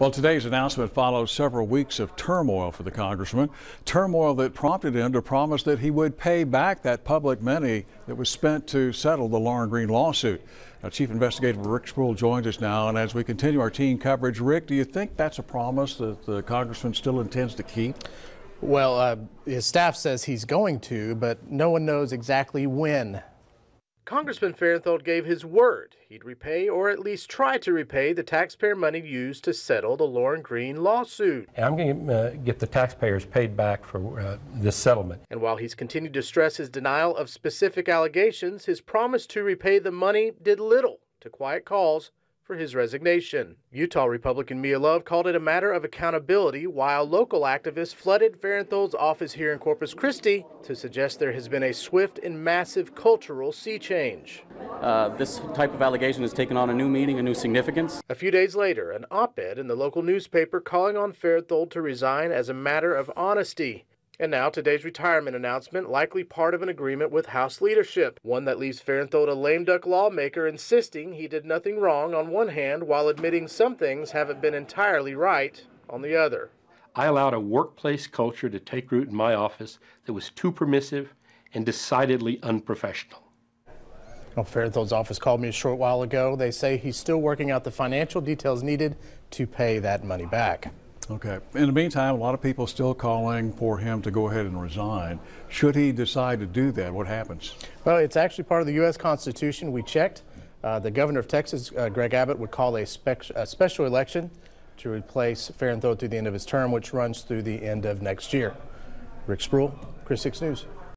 Well, today's announcement follows several weeks of turmoil for the congressman, turmoil that prompted him to promise that he would pay back that public money that was spent to settle the Lauren Greene lawsuit. Now, Chief Investigator Rick Spruill joins us now, and as we continue our team coverage, Rick, do you think that's a promise that the congressman still intends to keep? Well, uh, his staff says he's going to, but no one knows exactly when. Congressman Farenthold gave his word he'd repay or at least try to repay the taxpayer money used to settle the Lauren Greene lawsuit. And I'm going to uh, get the taxpayers paid back for uh, this settlement. And while he's continued to stress his denial of specific allegations, his promise to repay the money did little to quiet calls for his resignation. Utah Republican Mia Love called it a matter of accountability, while local activists flooded Farenthold's office here in Corpus Christi to suggest there has been a swift and massive cultural sea change. Uh, this type of allegation has taken on a new meaning, a new significance. A few days later, an op ed in the local newspaper calling on Farenthold to resign as a matter of honesty. And now today's retirement announcement, likely part of an agreement with House leadership, one that leaves Farenthold a lame duck lawmaker insisting he did nothing wrong on one hand while admitting some things haven't been entirely right on the other. I allowed a workplace culture to take root in my office that was too permissive and decidedly unprofessional. Well, Farenthold's office called me a short while ago. They say he's still working out the financial details needed to pay that money back. Okay. In the meantime, a lot of people still calling for him to go ahead and resign. Should he decide to do that, what happens? Well, it's actually part of the U.S. Constitution. We checked. Uh, the governor of Texas, uh, Greg Abbott, would call a, a, special election to replace Farenthold through the end of his term, which runs through the end of next year. Rick Spruill, KRIS 6 News.